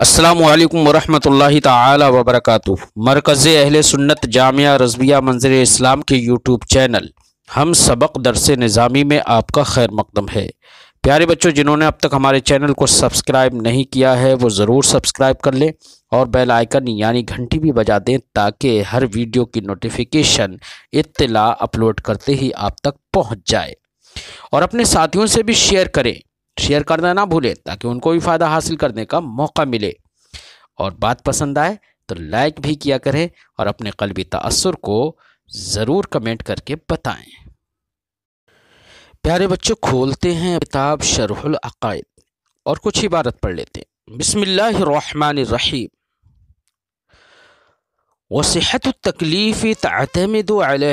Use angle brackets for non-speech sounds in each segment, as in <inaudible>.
अस्सलाम वालेकुम वरहमतुल्लाहि ताला मरकज़ अहल सुन्नत जामिया रज़विया मंजर इस्लाम के यूट्यूब चैनल हम सबक दरस निज़ामी में आपका खैर मकदम है। प्यारे बच्चों, जिन्होंने अब तक हमारे चैनल को सब्सक्राइब नहीं किया है, वो ज़रूर सब्सक्राइब कर लें और बेल आइकन, यानी घंटी भी बजा दें ताकि हर वीडियो की नोटिफिकेशन इत्तला अपलोड करते ही आप तक पहुँच जाए। और अपने साथियों से भी शेयर करें। शेयर करना ना भूलें, ताकि उनको भी फ़ायदा हासिल करने का मौका मिले। और बात पसंद आए तो लाइक भी किया करें और अपने कलबी तसर को ज़रूर कमेंट करके बताएँ। प्यारे बच्चों, खोलते हैं किताब शरहुल अकायद और कुछ इबारत पढ़ लेते हैं। बिस्मिल्लाहिर्रहमानिर्रहीम वसहत तकलीफ़ तअतमद अला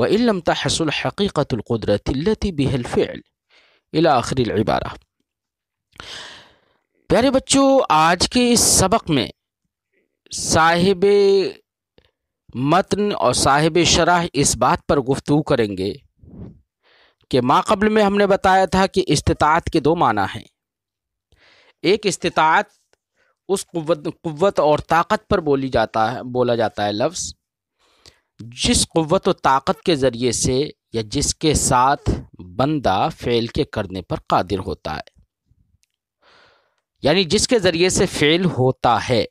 वइन लम तहसल हकीक़तलक़दरतलती बिहलफ़ल इला आखिरी इबारा प्यारे बच्चों, आज के इस सबक में साहिब मतन और साहिब शराह इस बात पर गुफ्तु करेंगे कि माकबल में हमने बताया था कि इस्तात के दो माना हैं। एक इस्तात उस कुवत और ताकत पर बोली जाता है, बोला जाता है लफ्ज़। जिस क़वत व ताकत के ज़रिए से या जिसके साथ बंदा फ़ेल के करने पर कादिर होता है। यानी जिसके ज़रिए से फ़ेल होता है,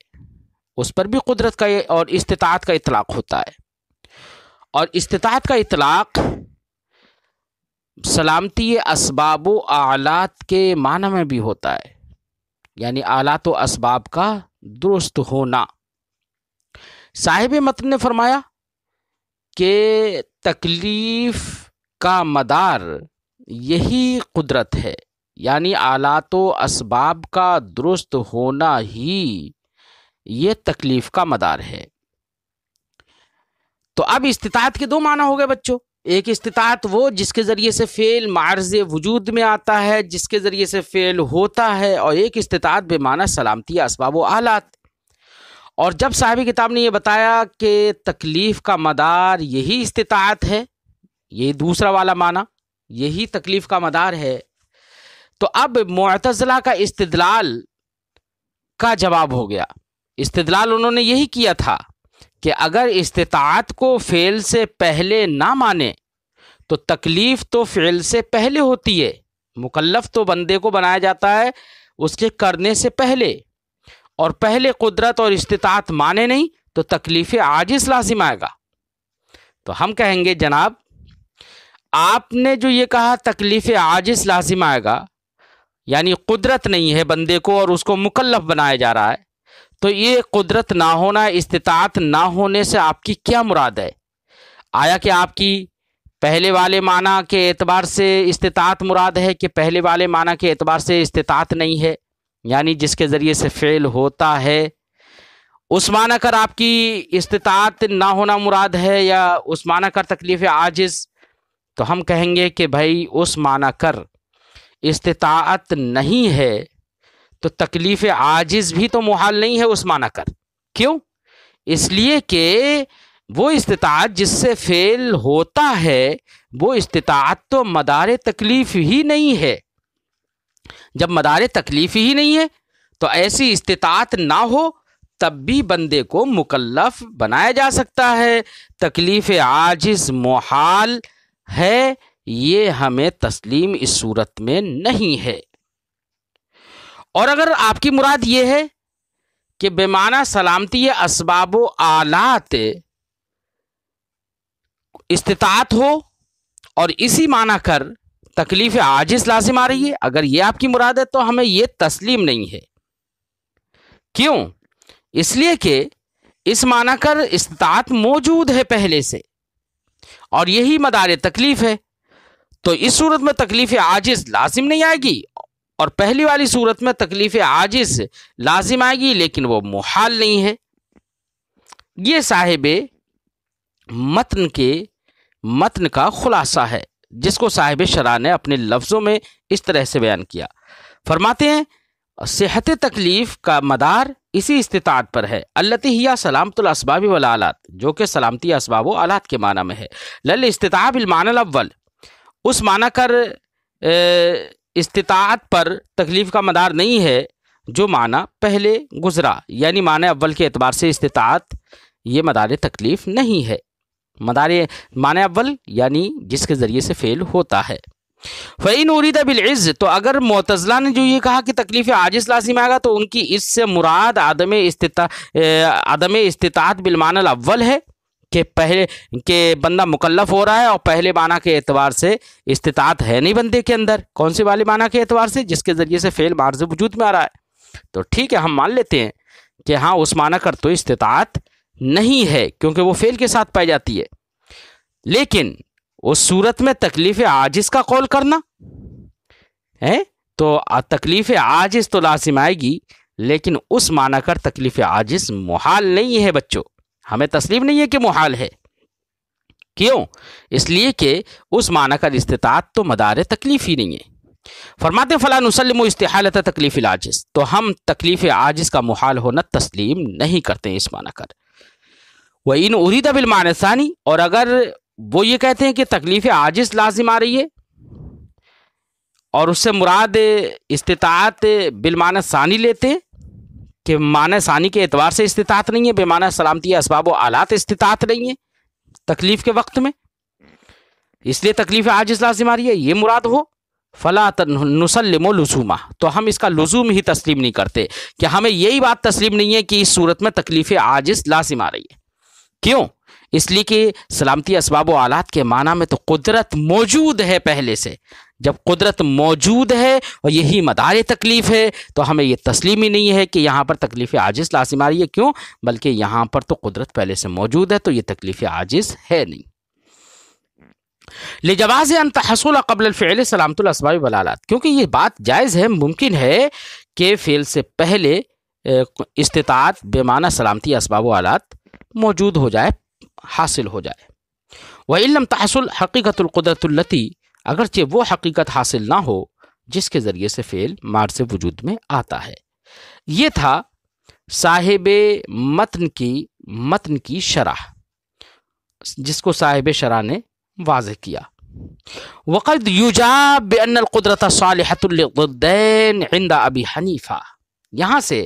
उस पर भी कुदरत का और इस्तात का इतलाक़ होता है। और इस्तात का इतलाक़ सलामती इसबाब आलात के माना में भी होता है। यानी आलात व इसबाब का दुरुस्त होना। साहिब मतन ने फरमाया कि तकलीफ़ का मदार यही कुदरत है। यानी आलात इसबाब का दुरुस्त होना ही ये तकलीफ़ का मदार है। तो अब इस्तात के दो माना हो गए बच्चों। एक इस्तात वो जिसके ज़रिए से फ़ेल मार्ज वजूद में आता है, जिसके ज़रिए से फ़ेल होता है, और एक इस्तात बेमाना सलामती इसबाब आलात। और जब साहबी किताब ने यह बताया कि तकलीफ़ का मदार यही इस्तात है, ये दूसरा वाला माना, यही तकलीफ़ का मदार है तो अब मतज़ला का इस्तदलाल का जवाब हो गया। इस्तदलाल उन्होंने यही किया था कि अगर इस्तात को फ़ेल से पहले ना माने तो तकलीफ़ तो फ़ेल से पहले होती है, मुकल्लफ तो बंदे को बनाया जाता है उसके करने से पहले। और पहले कुदरत और इस्तात माने नहीं तो तकलीफ़ आजिस लाजिम आएगा। तो हम कहेंगे, जनाब, आपने जो ये कहा, तकलीफ़ आजिस लाजिम आएगा, यानी कुदरत नहीं है बंदे को और उसको मुकल्लफ बनाया जा रहा है तो ये कुदरत ना होना इस्तात ना होने से आपकी क्या मुराद है? आया कि आपकी पहले वाले माना के एतबार से इस्तात मुराद है कि पहले वाले माना के एतबार से इस्तात नहीं है? यानी जिसके ज़रिए से फ़ेल होता है। उस माना कर आपकी इस्तात ना होना मुराद है या उस माना कर तकलीफ़ आजिज़? तो हम कहेंगे कि भाई उस माना कर इस्तात नहीं है तो तकलीफ़ आजिज़ भी तो मुहाल नहीं है उस माना कर क्यों? इसलिए कि वो इस्तात जिससे फ़ेल होता है, वो इस्तात तो मदार तकलीफ़ ही नहीं है। जब मदार तकलीफ़ ही नहीं है तो ऐसी इस्तात ना हो, तब भी बंदे को मुकल्लफ बनाया जा सकता है। तकलीफ़ आजिज़ मोहाल है, ये हमें तस्लीम इस सूरत में नहीं है। और अगर आपकी मुराद ये है कि बेमाना सलामती इसबाब आलात इस्तात हो, और इसी माना कर तकलीफ़ आजिज लाजिम आ रही है। अगर ये आपकी मुराद है तो हमें ये तस्लीम नहीं है। क्यों? इसलिए कि इस माना कर इस्तात मौजूद है पहले से, और यही मदार तकलीफ़ है। तो इस सूरत में तकलीफ़ आजिज लाजिम नहीं आएगी, और पहली वाली सूरत में तकलीफ़ आजिज लाजिम आएगी, लेकिन वो मुहाल नहीं है। ये साहिब मतन के, मतन का खुलासा है। जिसको साहिब शरा ने अपने लफ्ज़ों में इस तरह से बयान किया। फरमाते हैं, सेहत तकलीफ़ का मदार इसी इस्तात पर है। अल्लतिया सलामतुलस्बाब वलालात जो कि सलामती इसबाब आलात के माना में है। लल इस्तात अव्वल, उस माना कर इस्तात पर तकलीफ़ का मदार नहीं है, जो माना पहले गुजरा, यानी माना अव्वल के अतबार से इस्तात ये मदार तकलीफ़ नहीं है। मदार माना अव्वल, यानी जिसके ज़रिए से फ़ेल होता है। फ़ैन उरीदा बिलज़ तो अगर मोतज़ला ने जो ये कहा कि तकलीफ़ आजिज़ लाजिम आएगा तो उनकी इससे मुराद आदम आदम इस्तात बिलमान अव्वल है कि पहले, के बंदा मुकल्लफ हो रहा है और पहले माना के एतवार से इस्तात है नहीं बंदे के अंदर। कौन से वाले माना के एतवार से? जिसके ज़रिए से फ़ेल मार्ज वजूद में आ रहा है। तो ठीक है, हम मान लेते हैं कि हाँ उस माना कर तो इस्तात नहीं है, क्योंकि वो फ़ेल के साथ पाई जाती है। लेकिन उस सूरत में तकलीफ़ आजिज का कौल करना। है? तो तकलीफ़ आजिज तो लाजिम आएगी, लेकिन उस माना कर तकलीफ़ आजिज मुहाल नहीं है बच्चों। हमें तस्लीम नहीं है कि मुहाल है। क्यों? इसलिए कि उस माना कर इस्तात तो मदार तकलीफ़ ही नहीं है। फरमाते, फ़ला नसलम इस्तेहालत तकलीफ़ आजिज़। तो हम तकलीफ़ आजिज़ का मुहाल होना तस्लीम नहीं करते इस माना कर। वह इन उरीदा बिलमानसानी और अगर वो ये कहते हैं कि तकलीफ़ आजिज़ लाजिम आ रही है, और उससे मुराद इस्तात बिलमान सानी लेते कि मान सानी के एतबार से इस्तात नहीं है, बेमाना सलामती इसबाब आलात इस्तात नहीं है तकलीफ़ के वक्त में। इसलिए तकलीफ़ आजिज़ लाजिम आ रही है, ये मुराद हो। फ़ला नसलम लसूमा तो हम इसका लजूम ही तस्लीम नहीं करते। कि हमें यही बात तस्लीम नहीं है कि इस सूरत में तकलीफ़ आजिज़ लाजिम आ रही है? क्यों? इसलिए कि सलामती इसबाब आलात के माना में तो कुदरत मौजूद है पहले से। जब कुदरत मौजूद है और यही मदार तकलीफ़ है तो हमें ये तस्लीम ही नहीं है कि यहाँ पर तकलीफ़ आजिज़ लाजिम आ रही है। क्यों? बल्कि यहाँ पर तो कुदरत पहले से मौजूद है तो ये तकलीफ़ आजिज़ है नहीं। ले जवाज़ अन तहसुल कबल फ़ैल सलामतुलस्बाब वलालात क्योंकि ये बात जायज़ है, मुमकिन है कि फ़ेल से पहले इस्तात बेमाना सलामती इसबाब आलात मौजूद हो जाए, हासिल हो जाए। वह इलम तहसुल हकीकतुल्कुदरतुल्लती अगरचे वो हकीकत हासिल ना हो, जिसके ज़रिए से फ़ेल मार से वजूद में आता है। ये था साहिब मतन की मतन की शराह, जिसको साहिब शराह ने वाज किया। वक़द युजाब कुदरत सालहतुल्दैन इंदा अबी हनीफ़ा। यहाँ से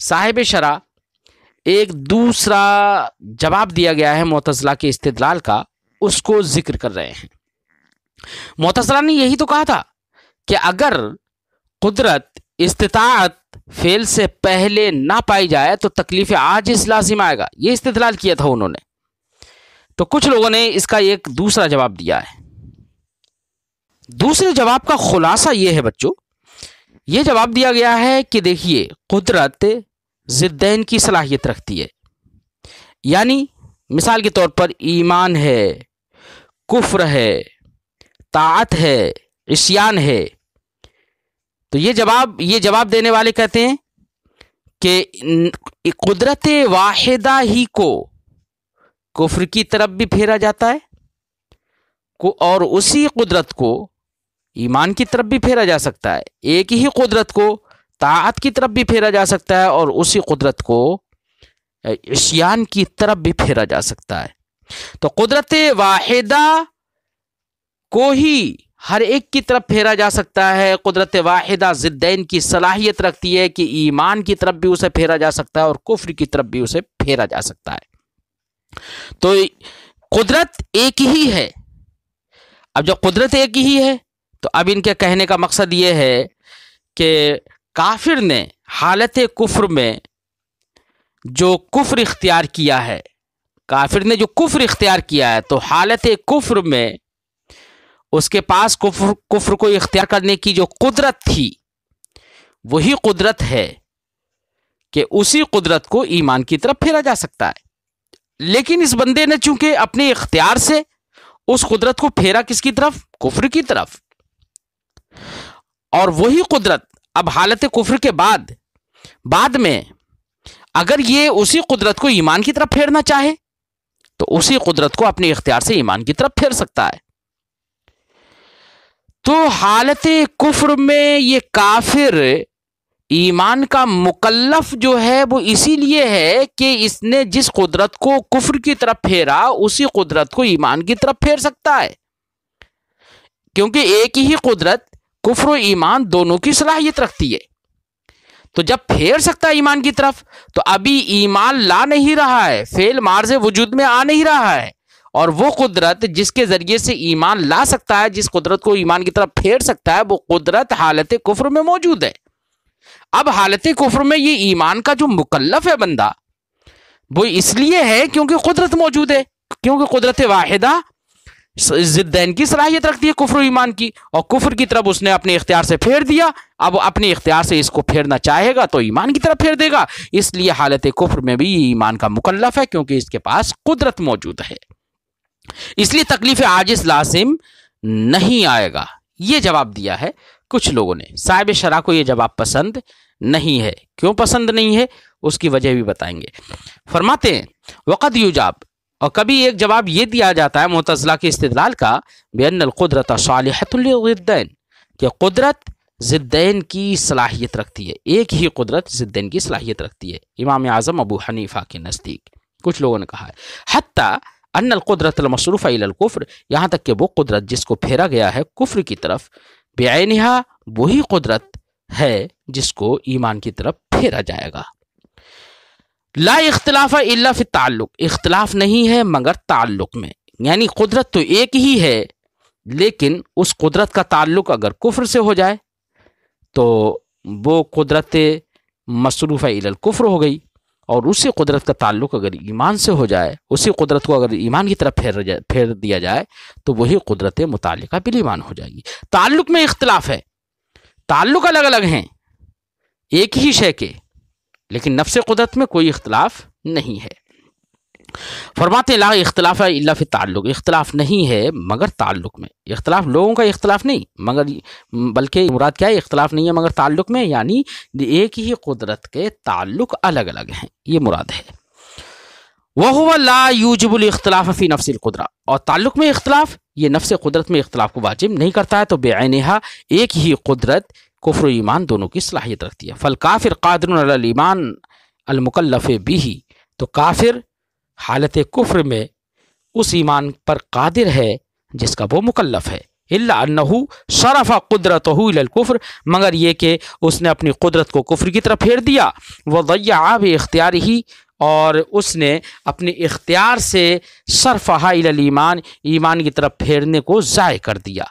साहिब शरा एक दूसरा जवाब दिया गया है मोतजला के इस्तदलाल का, उसको ज़िक्र कर रहे हैं। मोतजला ने यही तो कहा था कि अगर कुदरत इस्तात फेल से पहले ना पाई जाए तो तकलीफ़ आज इस लाजिम आएगा। ये इस्तदलाल किया था उन्होंने। तो कुछ लोगों ने इसका एक दूसरा जवाब दिया है। दूसरे जवाब का खुलासा यह है बच्चों यह जवाब दिया गया है कि देखिए, कुदरत ज़िद्दैन की सलाहियत रखती है। यानी, मिसाल के तौर पर ईमान है, कुफ्र है तात है इशियान है। तो ये जवाब ये जवाब देने वाले कहते हैं कि कुदरत वाहिदा ही को कुफ्र की तरफ़ भी फेरा जाता है, को और उसी कुदरत को ईमान की तरफ़ भी फेरा जा सकता है। एक ही कुदरत को ताकत की तरफ़ भी फेरा जा सकता है और उसी कुदरत को इशियान की तरफ़ भी फेरा जा सकता है। तो कुदरत वाहिदा को ही हर एक की तरफ़ फेरा जा सकता है। कुदरत वाहिदा ज़िद्दैन की सलाहियत रखती है कि ईमान की तरफ़ भी उसे फेरा जा सकता है और कुफ्र की तरफ़ भी उसे फेरा जा सकता है। तो कुदरत एक ही है। अब जब कुदरत एक ही है तो अब इनके कहने का मकसद ये है कि काफिर ने हालत कुफ्र में जो कुफ्र इख्तियार किया है, काफिर ने जो कुफ्र इख्तियार किया है तो हालत कुफ्र में उसके पास कुफ्र कुफ्र को इख्तियार करने की जो कुदरत थी, वही कुदरत है कि उसी कुदरत को ईमान की तरफ़ फेरा जा सकता है। लेकिन इस बंदे ने चूँकि अपने इख्तियार से उस कुदरत को फेरा किसकी तरफ़? कुफ्र की तरफ़। और वही कुदरत अब हालत कुफर के बाद बाद में अगर ये उसी कुदरत को ईमान की तरफ़ फेरना चाहे तो उसी कुदरत को अपने इख्तियार से ईमान की तरफ़ फेर सकता है। तो हालत कुफ्र में ये काफिर ईमान का मुकल्लफ जो है, वो इसीलिए है कि इसने जिस कुदरत को कुफ्र की तरफ़ फेरा, उसी कुदरत को ईमान की तरफ़ फेर सकता है। क्योंकि एक ही कुदरत कुफ्र ईमान दोनों की सलाहियत रखती है। तो जब फेर सकता है ईमान की तरफ़ तो अभी ईमान ला नहीं रहा है, फेल मार्ज वजूद में आ नहीं रहा है। और वो कुदरत जिसके ज़रिए से ईमान ला सकता है, जिस कुदरत को ईमान की तरफ़ फेर सकता है, वो कुदरत हालत कुफर में मौजूद है। अब हालत कुफर में ये ईमान का जो मुकल्लफ है बंदा, वो इसलिए है क्योंकि कुदरत मौजूद है, क्योंकि कुदरत वाहिदा जिद्दैन की सलाहियत रखती है कुफर ईमान की, और कुफर की तरफ़ उसने अपने इख्तियार से फेर दिया। अब अपने इख्तियार से इसको फेरना चाहेगा तो ईमान की तरफ़ फेर देगा। इसलिए हालत कुफर में भी ईमान का मुकल्लफ है, क्योंकि इसके पास कुदरत मौजूद है। इसलिए तकलीफ़ आजिज लासिम नहीं आएगा। ये जवाब दिया है कुछ लोगों ने। साहिब शरा को यह जवाब पसंद नहीं है। क्यों पसंद नहीं है? उसकी वजह भी बताएँगे। फरमाते हैं, वक़द युजाब और कभी एक जवाब ये दिया जाता है मुतजला के इस्तलाल का बेन कुदरत सालहतुल्दैन कि कुदरत ज़िद्दैन की सलाहियत रखती है। एक ही कुदरत ज़िद्दैन की सलाहियत रखती है। इमाम आज़म अबू हनीफ़ा के नज़दीक। कुछ लोगों ने कहा है हती अन कुदरत मसरूफ़ कुफ्र यहाँ तक कि वो कुदरत जिसको फेरा गया है कुफ्र की तरफ़ बेआनहा वही कुदरत है जिसको ईमान की तरफ़ फेरा जाएगा। ला इख्तलाफ इल्ला फिर ताल्लुक। इख्तलाफ नहीं है, मगर ताल्लुक में। यानी कुदरत तो एक ही है, लेकिन उस कुदरत का ताल्लुक अगर कुफ्र से हो जाए तो वो कुदरत मसरूफ़ कुफ्र हो गई। और उसी कुदरत का ताल्लुक अगर ईमान से हो जाए, उसी कुदरत को अगर ईमान की तरफ़ फेर जाए फेर दिया जाए तो वही कुदरत मुतल बिल ईमान हो जाएगी। ताल्लुक में इख्तलाफ है। ताल्लुक अलग अलग हैं। एक ही शय के। लेकिन नफ्स कुदरत में कोई इख्तलाफ नहीं है। फरमाते ला इख्तलाफ है ताल्लुक। इख्तलाफ नहीं है, मगर ताल्लुक में। इख्तलाफ लोगों का इख्तलाफ नहीं, मगर बल्कि मुराद क्या है? इख्तलाफ नहीं है, मगर ताल्लुक में, यानी एक ही कुदरत के ताल्लुक अलग अलग हैं। ये मुराद है। वह ला यूजबुल इख्तलाफ फ़ी नफ्सिल कुदरा। और ताल्लुक में इख्तलाफ, ये नफ्स कुदरत में इख्तलाफ को वाजिब नहीं करता है तो बेआनहा एक ही कुदरत कुफ्र ईमान दोनों की सलाहियत रखती है। फल काफिर कादर ईमान अलमुकल्लफ़ भी ही तो काफिर हालत कुफ्र में उस ईमान पर कादिर है जिसका वो मुकल्लफ है। अल्लाहू शरफ़ा कुदरत कुफ्र। मगर ये कि उसने अपनी कुदरत को कुफ्र की तरफ़ फेर दिया। वह दैया आब इख्तियार ही और उसने अपने इख्तियार से सरफ़ा ईमान ईमान की तरफ़ फेरने को ज़ाय कर दिया।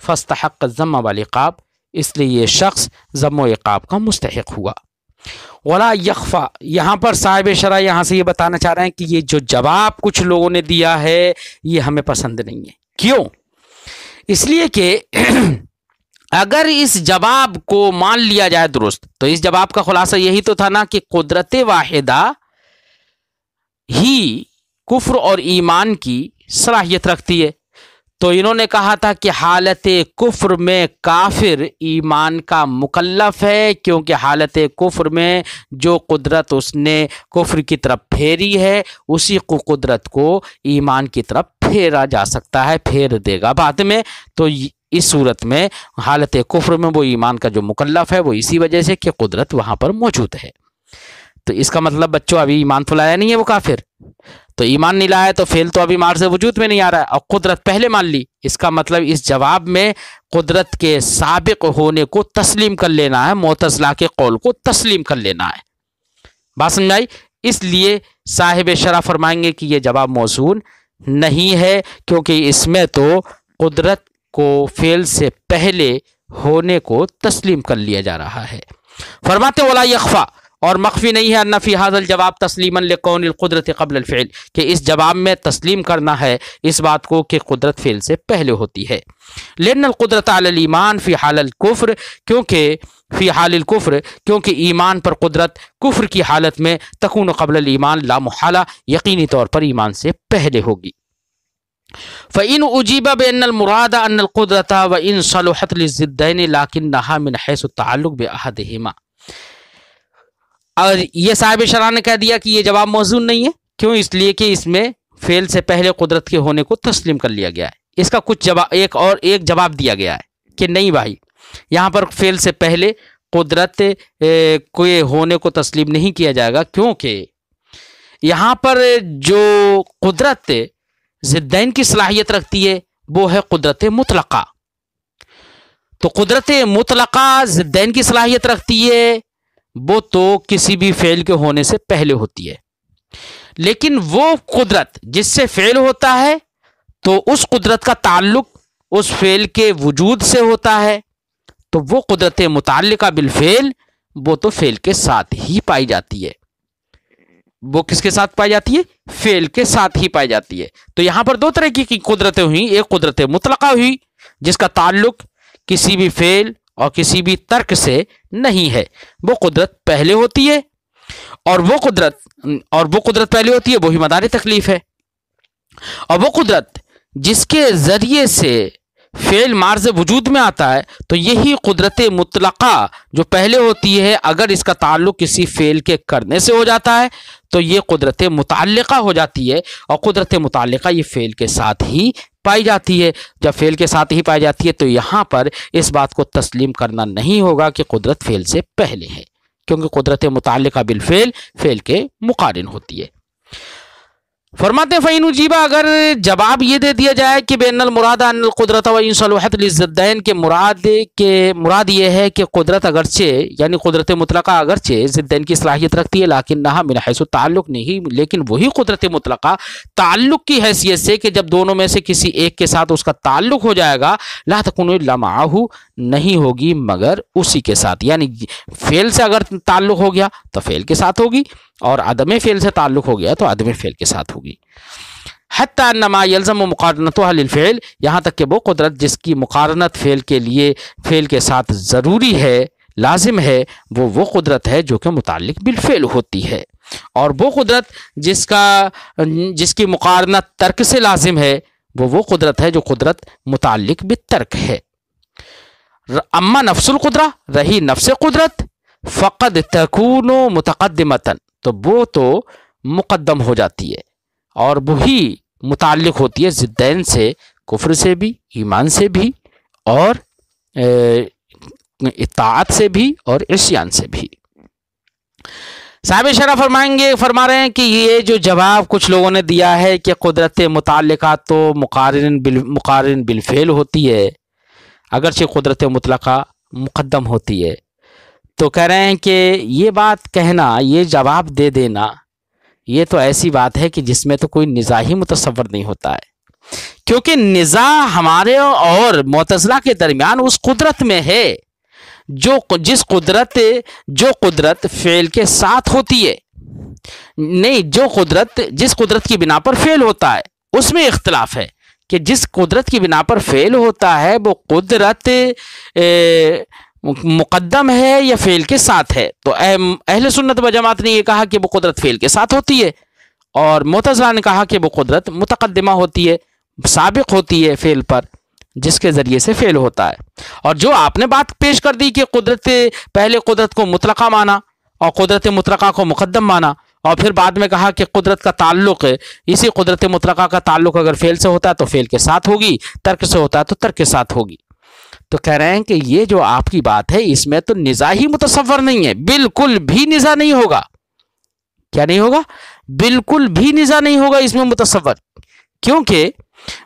फ़स्तक ज़म वालिकाब इसलिए ये शख्स ज़म इक़ाब का मुस्तक हुआ। वला यकफ़ा यहाँ पर साहिब शरा यहाँ से ये बताना चाह रहे हैं कि ये जो जवाब कुछ लोगों ने दिया है, ये हमें पसंद नहीं है। क्यों? इसलिए कि <clears throat> अगर इस जवाब को मान लिया जाए दुरुस्त तो इस जवाब का खुलासा यही तो था ना कि कुदरत वाहिदा ही कुफ्र और ईमान की सलाहियत रखती है। तो इन्होंने कहा था कि हालत कुफ्र में काफिर ईमान का मुकल्लफ है, क्योंकि हालत कुफ्र में जो कुदरत उसने कुफ्र की तरफ़ फेरी है, उसी को कुदरत को ईमान की तरफ़ फेरा जा सकता है, फेर देगा। बाद में तो इस सूरत में हालत कुफ्र में वो ईमान का जो मुकल्लफ है, वो इसी वजह से कि कुदरत वहाँ पर मौजूद है। तो इसका मतलब बच्चों, अभी ईमान तो लाया नहीं है वो काफिर। तो ईमान नहीं लाया तो फेल तो अभी मार से वजूद में नहीं आ रहा है। और कुदरत पहले मान ली। इसका मतलब इस जवाब में कुदरत के सबक होने को तस्लीम कर लेना है मोतजला के कौल को तस्लीम कर लेना है। बात समझाई इसलिए साहिब शरा फरमाएँगे कि यह जवाब मौसू नहीं है, क्योंकि इसमें तो कुदरत को फेल से पहले होने को तस्लीम कर लिया जा रहा है। फरमाते वाला यकफ़ा और मख्फी नहीं है अन्नफ़ी हाजल जवाब तस्लीमन कौन कुदरत कबल फ़िल कि इस जवाब में तस्लीम करना है, इस बात को कि कुदरत फ़िल से पहले होती है। लेन कुदरत ईमान फ़ी हाल कुफ्र क्योंकि, फ़ी हाल कुफ्र क्योंकि ईमान पर कुदरत, कुफ्र की हालत में तकून कबल ईमान लामहाला यकीनी तौर पर ईमान से पहले होगी। फ़िन उजीबा बेन मुराद अन कुदरत व इन सलहत ज़िद्दैन लाकिन नहा मिन हैस ताल्लुक बे अहदहिमा और ये साहिब शरा ने कह दिया कि ये जवाब मौजूद नहीं है, क्यों? इसलिए कि इसमें फेल से पहले कुदरत के होने को तस्लीम कर लिया गया है। इसका कुछ जवाब एक और, एक जवाब दिया गया है कि नहीं भाई, यहाँ पर फेल से पहले कुदरत के होने को तस्लीम नहीं किया जाएगा, क्योंकि यहाँ पर जो कुदरत ज़िद्दैन की सलाहियत रखती है, वो है कुदरत मुतलका। तो कुदरत मुतलका ज़िद्दैन की सलाहियत रखती है वो तो किसी भी फेल के होने से पहले होती है। लेकिन वो कुदरत जिससे फेल होता है तो उस कुदरत का ताल्लुक उस फेल के वजूद से होता है। तो वो कुदरत मुतल बिलफेल वो तो फेल के साथ ही पाई जाती है। वो किसके साथ पाई जाती है? फेल के साथ ही पाई जाती है। तो यहाँ पर दो तरह की कुदरतें हुई। एक कुदरत मुतलका हुई, जिसका ताल्लुक किसी भी फेल और किसी भी तर्क से नहीं है। वो कुदरत पहले होती है और वो कुदरत, और वो कुदरत पहले होती है, वही मदार तकलीफ़ है। और वो कुदरत जिसके ज़रिए से फेल मार्ज वजूद में आता है तो यही कुदरत मुतलका जो पहले होती है, अगर इसका ताल्लुक किसी फेल के करने से हो जाता है तो ये कुदरत मुतल हो जाती है। और कुदरत मुतल ये फेल के साथ ही पाई जाती है। जब फेल के साथ ही पाई जाती है तो यहाँ पर इस बात को तस्लीम करना नहीं होगा कि कुदरत फेल से पहले है। क्योंकि कुदरत मुतल बिल फेल फेल के मुकारिन होती है। फरमाते फ़ैन उजीबा, अगर जवाब ये दे दिया जाए कि बेनल मुराद अनल कुदरत के मुराद के मुराद ये है कि कुदरत अगरचे, यानी कुदरत मुतलका अगरचे, ज़िद्दैन की सलाहियत रखती है, लाकिन नहा मिन हैसु ताल्लुक नहीं, लेकिन वही कुदरत मुतलका, ताल्लुक की हैसियत से कि जब दोनों में से किसी एक के साथ उसका ताल्लुक हो जाएगा, ला तकुन लमाहू नहीं होगी मगर उसी के साथ, यानी फेल से अगर ताल्लुक हो गया तो फेल के साथ होगी, और अदम फ़ेल से ताल्लुक़ हो गया तो अदम फ़ेल के साथ होगी। हती नमा यलज़म मुकारनत फ़ेल यहाँ तक कि वो कुदरत जिसकी मुकारनत फ़ेल के लिए, फ़ेल के साथ ज़रूरी है, लाजिम है, वो वो कुदरत है जो कि मुतल बिलफ़ेल होती है। और वो कुदरत जिसका, जिसकी मुकारनत तर्क से लाजिम है, वो वो कुदरत है जो कुदरत मुतल तर्क है। अम्मा नफसुल कुदरा, रही नफ्स कुदरत, फ़कद तकून मुतकदमतन तो वो तो मुकदम हो जाती है। और वही मुतल होती है ज़िद्दैन से, कुफ्र से भी, ईमान से भी और इतात से भी और इशियान से भी। साहब शरा फरमाएँगे, फरमा रहे हैं कि ये जो जवाब कुछ लोगों ने दिया है कि कुदरत मुतल तो मुकारिन बिल, मुकारिन बिलफेल होती है, अगरचे कुदरत मुतलका मुकदम होती है। तो कह रहे हैं कि ये बात कहना, ये जवाब दे देना ये तो ऐसी बात है कि जिसमें तो कोई निज़ा ही मुतसवर नहीं होता है। क्योंकि निज़ा हमारे और मतजला के दरमियान उस कुदरत में है, जो जिस कुदरत, जो कुदरत फेल के साथ होती है। नहीं, जो कुदरत, जिस कुदरत की बिना पर फेल होता है, उसमें इख्तलाफ है कि जिस कुदरत की बिना पर फेल होता है, वो कुदरत मुकदम है या फेल के साथ है? तो अहल सुन्नत व जमात ने यह कहा कि वो कुदरत फेल के साथ होती है। और मोतज़ा ने कहा कि वो कुदरत मुतकदमा होती है, सबक होती है फेल पर, जिसके ज़रिए से फेल होता है। और जो आपने बात पेश कर दी कि कुदरत पहले कुदरत को मुतलका माना और कुदरत मुतलका को मुकदम माना, और फिर बाद में कहा कि कुदरत का ताल्लुक, इसी कुदरत मुतलका का ताल्लुक अगर फेल से होता है तो फेल के साथ होगी, तर्क से होता है तो तर्क के साथ होगी। तो कह रहे हैं कि ये जो आपकी बात है, इसमें तो निज़ा ही मुतसवर नहीं है। बिल्कुल भी निज़ा नहीं होगा। क्या नहीं होगा? बिल्कुल भी निज़ा नहीं होगा इसमें मुतसवर क्योंकि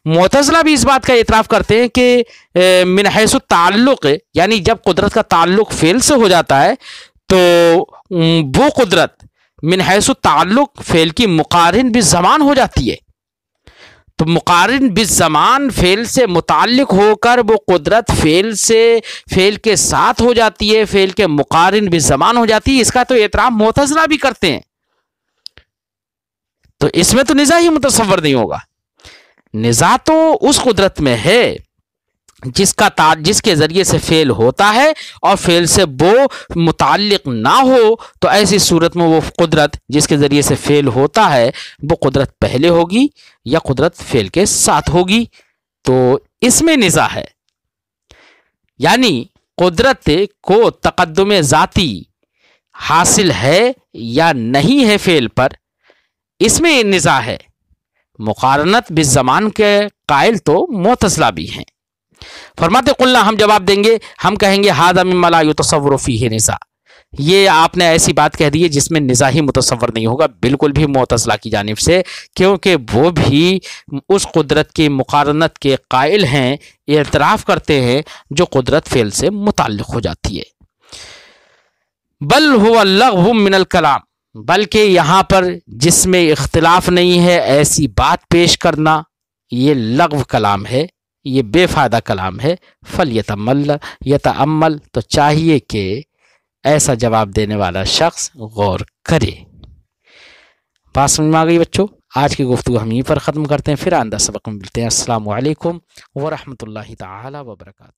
मोतजला भी इस बात का इतराफ़ करते हैं कि मिनहस ताल्लुक़, यानी जब कुदरत का ताल्लुक़ फेल से हो जाता है तो वो कुदरत मिनहस ताल्लुक़, फेल की मुकारिन भी जबान हो जाती है। तो मुकारन बिस ज़मान फ़ेल से मुतक होकर वो कुदरत फ़ेल से, फ़ेल के साथ हो जाती है, फ़ेल के मुकारन बिस ज़मान हो जाती है, इसका तो एतराम मोतजरा भी करते हैं। तो इसमें तो निज़ा ही मुतसवर नहीं होगा। निज़ा तो उस कुदरत में है। जिसका तार जिसके ज़रिए से फेल होता है और फेल से वो मुतालिक ना हो तो ऐसी सूरत में वो कुदरत जिसके ज़रिए से फेल होता है, वो कुदरत पहले होगी या कुदरत फेल के साथ होगी। तो इसमें निज़ा है। यानी कुदरत को तकदम ज़ाती हासिल है या नहीं है फेल पर, इसमें निज़ा है। मुकारनत बिस ज़मान के कायल तो मोतसला भी हैं। फरमाते, कुल्ला, हम जवाब देंगे, हम कहेंगे, हाद अमिमला यू तस्वरफ़ी है निज़ा। ये आपने ऐसी बात कह दी है जिसमें निज़ा ही मुतसवर नहीं होगा, बिल्कुल भी मोतसला की जानब से, क्योंकि वो भी उस कुदरत की मुकारनत के कायल हैं, एतराफ़ करते हैं, जो कुदरत फेल से मुतल हो जाती है। बल हो मिनल कलाम, बल्कि यहाँ पर जिसमें इख्तलाफ नहीं है, ऐसी बात पेश करना, ये लघव कलाम है। ये बेफ़ायदा कलाम है। फल यतमल यतमल तो चाहिए कि ऐसा जवाब देने वाला शख्स गौर करे। बात समझ में आ गई बच्चों? आज की गुफ्तु हम यहीं पर ख़त्म करते हैं। फिर आंदा सबक में मिलते हैं। असल वरहमल वर्का